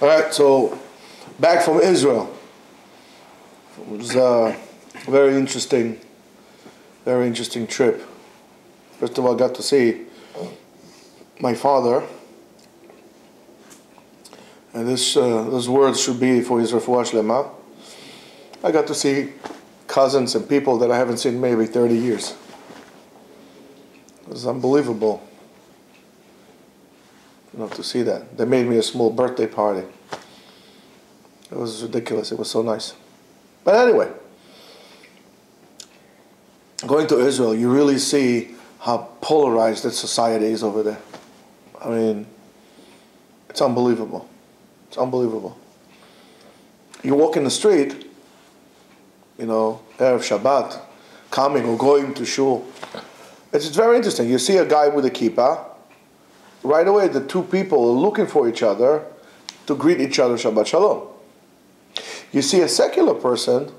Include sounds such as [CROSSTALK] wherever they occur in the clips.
All right, so back from Israel. It was a very interesting, very interesting trip. First of all, I got to see my father, and this uh, those words should be for his refuah shlema. I got to see cousins and people that I haven't seen maybe 30 years. It was unbelievable you to see that. They made me a small birthday party. It was ridiculous. It was so nice. But anyway, going to Israel, you really see how polarized that society is over there. I mean, it's unbelievable. It's unbelievable. You walk in the street, you know, Erev Shabbat, coming or going to shul. It's, it's very interesting. You see a guy with a kippah, right away the two people are looking for each other to greet each other Shabbat Shalom. You see a secular person,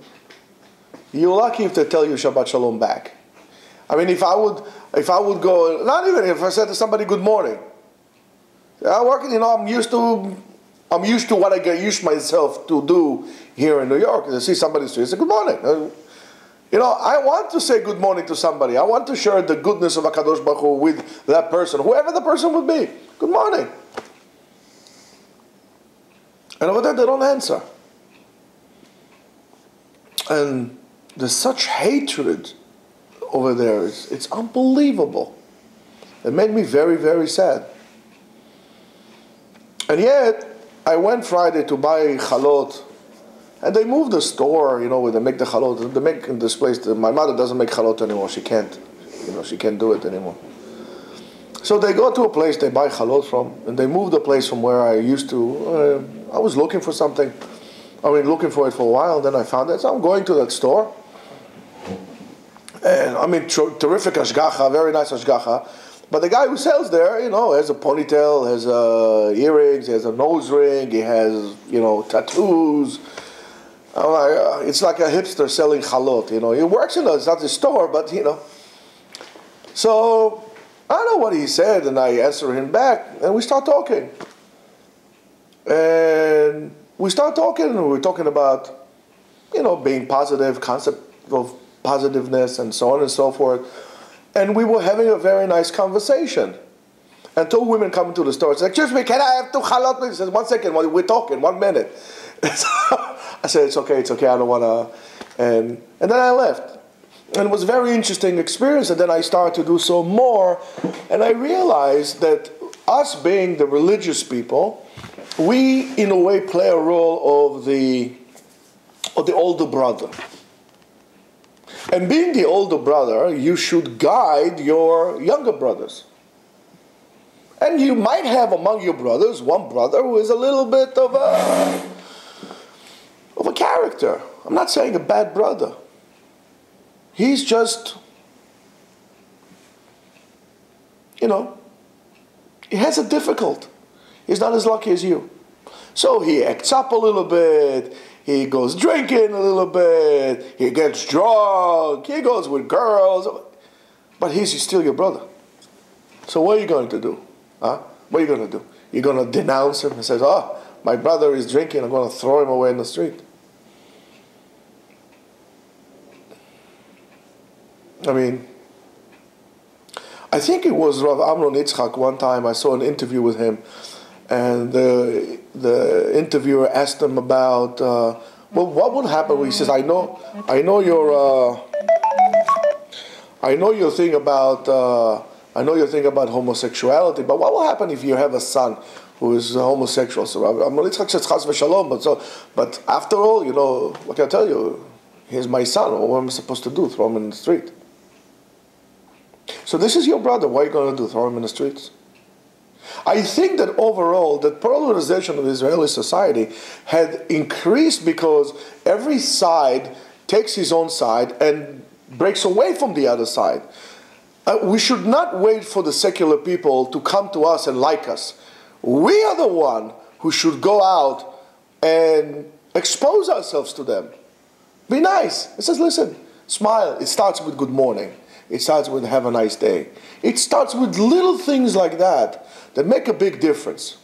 you're lucky if they tell you Shabbat Shalom back. I mean, if I would, if I would go, not even if I said to somebody Good morning. I work, you know, I'm used to, I'm used to what I get used myself to do here in New York. I see somebody say, Good morning. You know, I want to say good morning to somebody. I want to share the goodness of Akadosh Baruch Hu with that person, whoever the person would be. Good morning. And over there, they don't answer. And there's such hatred over there. It's, it's unbelievable. It made me very, very sad. And yet, I went Friday to buy chalot and they moved the store, you know, where they make the chalot. They make in this place. My mother doesn't make chalot anymore. She can't, you know, she can't do it anymore. So they go to a place they buy chalot from, and they move the place from where I used to. Uh, I was looking for something. I mean, looking for it for a while. Then I found it. So I'm going to that store, and I mean, tr- terrific ashgacha, very nice ashgacha. But the guy who sells there, you know, has a ponytail, has uh, earrings, has a nose ring, he has, you know, tattoos like, uh, it's like a hipster selling chalot, you know. He works in a, it's not his store, but, you know. So, I know what he said, and I answer him back, and we start talking. And we start talking, and we're talking about, you know, being positive, concept of positiveness, and so on and so forth. And we were having a very nice conversation. And two women come into the store. It's like, excuse me, can I have two chalot? He says, one second, we're talking, one minute. [LAUGHS] I said, it's okay, it's okay, I don't want to. Um, and, and then I left. And it was a very interesting experience. And then I started to do so more. And I realized that us being the religious people, we in a way play a role of the, of the older brother. And being the older brother, you should guide your younger brothers. And you might have among your brothers one brother who is a little bit of a of a character. I'm not saying a bad brother. He's just, you know, he has it difficult. He's not as lucky as you. So he acts up a little bit, he goes drinking a little bit, he gets drunk, he goes with girls, but he's still your brother. So what are you going to do? Huh? What are you going to do? You're going to denounce him and say, oh, my brother is drinking, I'm going to throw him away in the street. I mean, I think it was Rav Amnon Yitzchak one time I saw an interview with him, and the, the interviewer asked him about, uh, well, what would happen? He says, I know, I know your, uh, I know your thing about, uh, I know your thing about homosexuality, but what will happen if you have a son who is homosexual? So Rav Amnon Yitzchak says, Chas v'shalom, but so, but after all, you know, what can I tell you? He's my son. What am I supposed to do? Throw him in the street? So this is your brother. What are you going to do? Throw him in the streets? I think that overall, the polarization of Israeli society had increased because every side takes his own side and breaks away from the other side. Uh, we should not wait for the secular people to come to us and like us. We are the one who should go out and expose ourselves to them. Be nice. It says, listen, smile. It starts with good morning. It starts with have a nice day. It starts with little things like that that make a big difference.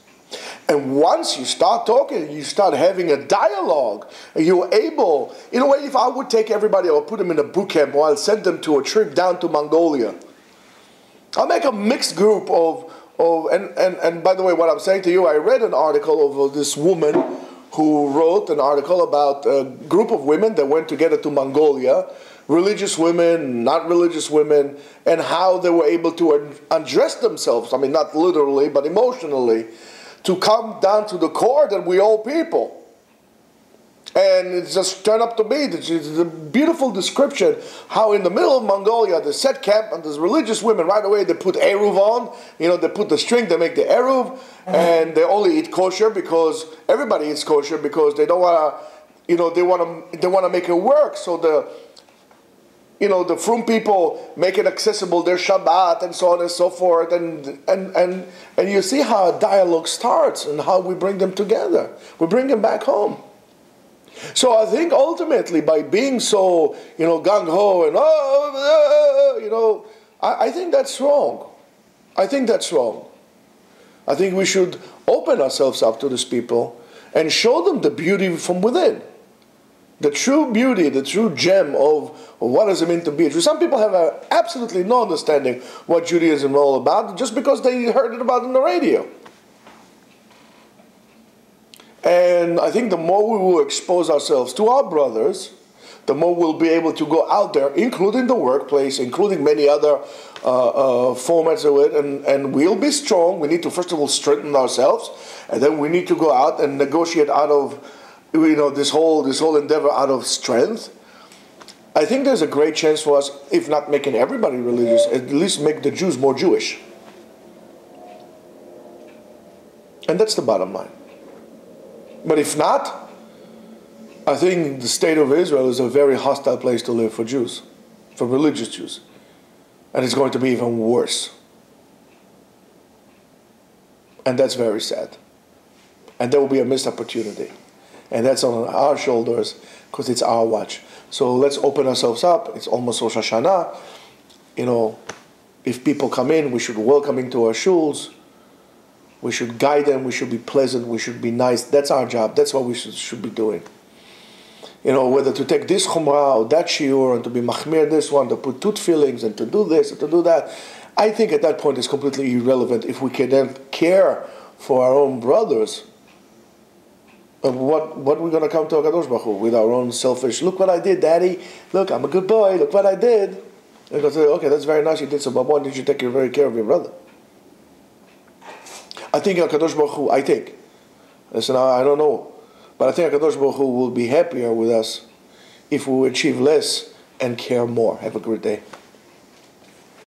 And once you start talking, you start having a dialogue, and you're able, in a way, if I would take everybody, I would put them in a boot camp, or I'll send them to a trip down to Mongolia. I'll make a mixed group of, of and, and, and by the way, what I'm saying to you, I read an article of this woman who wrote an article about a group of women that went together to Mongolia, religious women, not religious women, and how they were able to undress themselves. I mean, not literally, but emotionally to come down to the core that we all people. And it just turned up to be it's a beautiful description how in the middle of Mongolia they set camp and there's religious women right away they put eruv on, you know, they put the string, they make the eruv, mm-hmm. and they only eat kosher because everybody eats kosher because they don't want to, you know, they want to they want to make it work. So the you know, the Frum people make it accessible, their Shabbat and so on and so forth. And, and, and, and you see how a dialogue starts and how we bring them together. We bring them back home. So I think ultimately by being so, you know, gung ho and, oh, oh, you know, I, I think that's wrong. I think that's wrong. I think we should open ourselves up to these people and show them the beauty from within the true beauty, the true gem of, what does it mean to be a Jew. Some people have a, absolutely no understanding what Judaism is all about just because they heard it about in the radio. And I think the more we will expose ourselves to our brothers, the more we'll be able to go out there, including the workplace, including many other uh, uh, formats of it, and, and we'll be strong. We need to, first of all, strengthen ourselves, and then we need to go out and negotiate out of you know this whole this whole endeavor out of strength. I think there's a great chance for us, if not making everybody religious, at least make the Jews more Jewish. And that's the bottom line. But if not, I think the state of Israel is a very hostile place to live for Jews, for religious Jews. And it's going to be even worse. And that's very sad. And there will be a missed opportunity and that's on our shoulders because it's our watch. So let's open ourselves up. It's almost Rosh Hashanah. You know, if people come in, we should welcome into our shuls. We should guide them. We should be pleasant. We should be nice. That's our job. That's what we should, should be doing. You know, whether to take this chumrah or that shiur and to be machmir this one, to put Tam tefillin and to do this and to do that. I think at that point it's completely irrelevant if we can then care for our own brothers what what going to come to Hakadosh Baruch Hu with our own selfish. Look what I did, Daddy. Look, I'm a good boy. Look what I did. And go say, okay, that's very nice. You did so, but why did you take very care of your brother? I think Hakadosh Baruch Hu. I think. Listen, I, I don't know, but I think Hakadosh Baruch Hu will be happier with us if we achieve less and care more. Have a great day.